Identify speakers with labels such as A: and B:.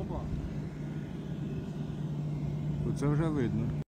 A: Опа.
B: Оце вже видно.